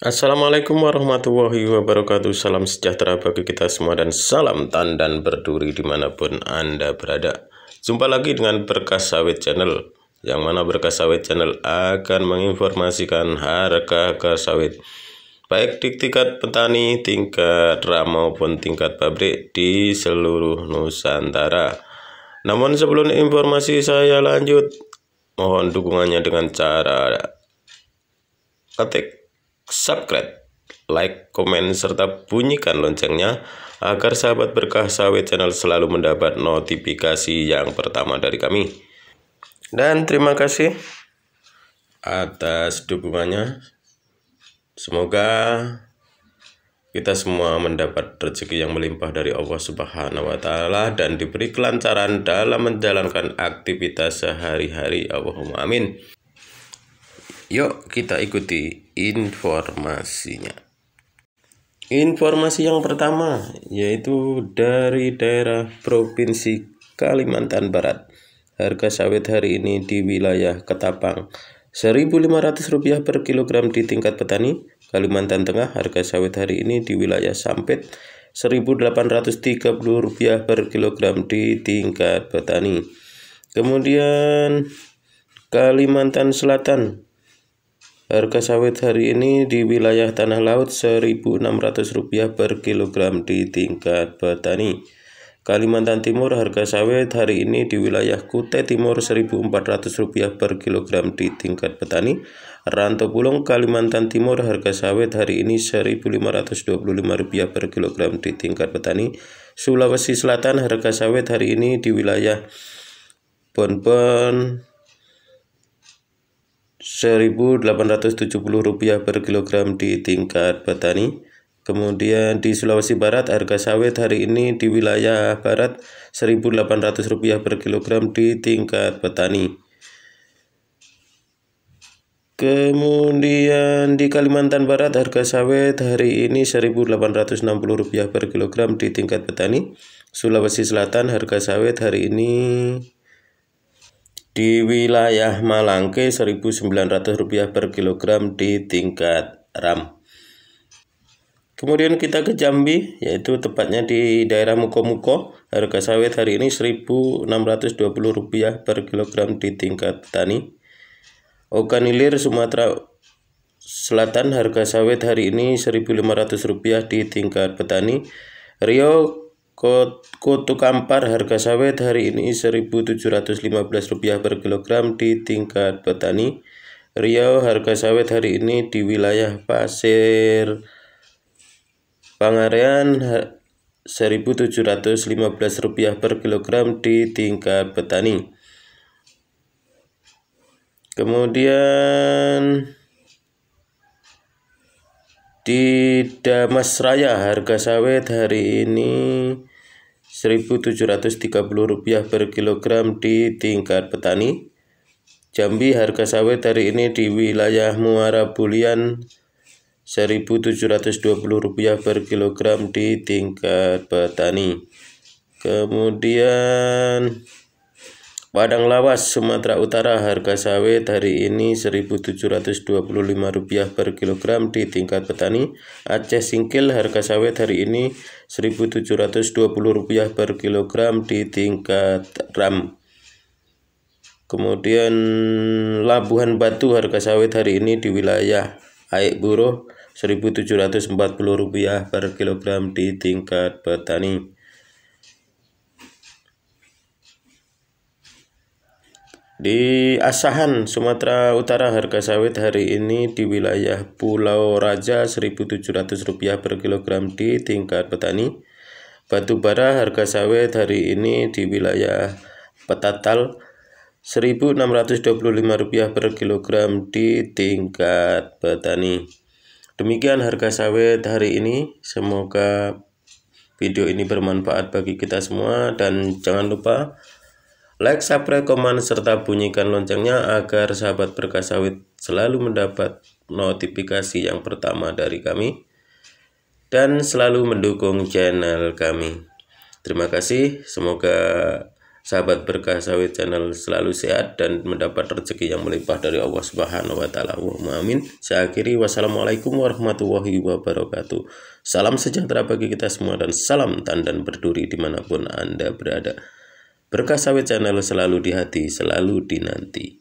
Assalamualaikum warahmatullahi wabarakatuh. Salam sejahtera bagi kita semua dan salam tandan berduri di mana pun Anda berada. Jumpa lagi dengan Berkas Sawit Channel Yang mana Berkas Sawit Channel akan menginformasikan harga-harga sawit. Baik di tingkat petani, tingkat ram maupun tingkat pabrik di seluruh Nusantara. Namun sebelum informasi saya lanjut Mohon dukungannya dengan cara ketik subscribe, like, komen, serta bunyikan loncengnya agar sahabat berkah sawit channel selalu mendapat notifikasi yang pertama dari kami. Dan terima kasih atas dukungannya. Semoga kita semua mendapat rezeki yang melimpah dari Allah Subhanahu wa taala dan diberi kelancaran dalam menjalankan aktivitas sehari-hari. Allahumma amin. Yuk kita ikuti informasinya. Informasi yang pertama yaitu dari daerah Provinsi Kalimantan Barat. Harga sawit hari ini di wilayah Ketapang Rp1.500 per kilogram di tingkat petani. Kalimantan Tengah harga sawit hari ini di wilayah Sampit Rp1.830 per kilogram di tingkat petani. Kemudian Kalimantan Selatan Harga sawit hari ini di wilayah Tanah Laut Rp1.600 per kilogram di tingkat petani. Kalimantan Timur harga sawit hari ini di wilayah Kutai Timur Rp1.400 per kilogram di tingkat petani. Ranto Pulung Kalimantan Timur harga sawit hari ini Rp1.525 per kilogram di tingkat petani. Sulawesi Selatan harga sawit hari ini di wilayah Bonbon Rp1.870 per kilogram di tingkat petani. Kemudian di Sulawesi Barat harga sawit hari ini di wilayah barat Rp1.800 per kilogram di tingkat petani. Kemudian di Kalimantan Barat harga sawit hari ini Rp1.860 per kilogram di tingkat petani. Sulawesi Selatan harga sawit hari ini di wilayah Malangke Rp1.900 per kilogram di tingkat RAM. Kemudian kita ke Jambi, yaitu tepatnya di daerah Muko-Muko. Harga sawit hari ini Rp1.620 per kilogram di tingkat petani. Okanilir Sumatera Selatan harga sawit hari ini Rp1.500 di tingkat petani. Rio Kutu kampar harga sawit hari ini Rp1.715 per kilogram di tingkat petani. Riau harga sawit hari ini di wilayah Pasir Pangarean Rp1.715 per kilogram di tingkat petani. Kemudian di Damas Raya harga sawit hari ini Rp1.730 per kilogram di tingkat petani. Jambi harga sawit hari ini di wilayah Muara Bulian Rp1.720 per kilogram di tingkat petani. Kemudian Padang Lawas, Sumatera Utara, harga sawit hari ini Rp1.725 per kilogram di tingkat petani. Aceh Singkil, harga sawit hari ini Rp1.720 per kilogram di tingkat RAM. Kemudian Labuhan Batu, harga sawit hari ini di wilayah Aik Buruh Rp1.740 per kilogram di tingkat petani. Di Asahan, Sumatera Utara, harga sawit hari ini di wilayah Pulau Raja Rp1.700 per kilogram di tingkat petani. Batu bara harga sawit hari ini di wilayah Petatal Rp1.625 per kilogram di tingkat petani. Demikian harga sawit hari ini. Semoga video ini bermanfaat bagi kita semua dan jangan lupa Like, subscribe, komen, serta bunyikan loncengnya agar sahabat berkah sawit selalu mendapat notifikasi yang pertama dari kami dan selalu mendukung channel kami. Terima kasih, semoga sahabat berkah sawit channel selalu sehat dan mendapat rezeki yang melimpah dari Allah Subhanahu wa taala. Amin. Saya akhiri wassalamualaikum warahmatullahi wabarakatuh. Salam sejahtera bagi kita semua dan salam tandan berduri di mana pun Anda berada. Berkah sawit channel selalu di hati, selalu dinanti.